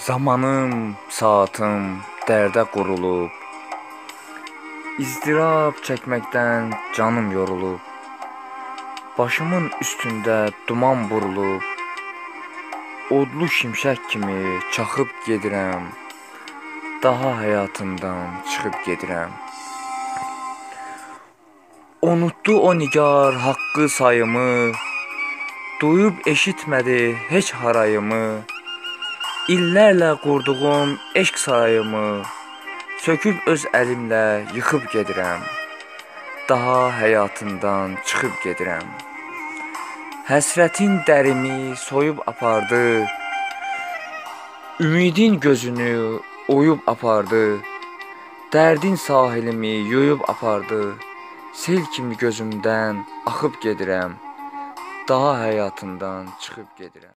Zamanım, saatım dərdə qurulub. İzdirab çəkməkdən canım yorulub. Başımın üstündə duman burulub. Odlu şimşək kimi çaxıb gedirəm. Daha həyatımdan çıxıb gedirəm. Unutdu o nigar haqqı sayımı. Duyub eşitmədi heç harayımı. İllərlə qurduğum eşq sarayımı söküb öz əlimlə yıxıb gedirəm. Daha həyatından çıxıb gedirəm. Həsrətin dərimi soyub apardı. Ümidin gözünü oyub apardı. Dərdin sahilimi yuyub apardı. Sel kimi gözümdən axıb gedirəm. Daha həyatından çıxıb gedirəm.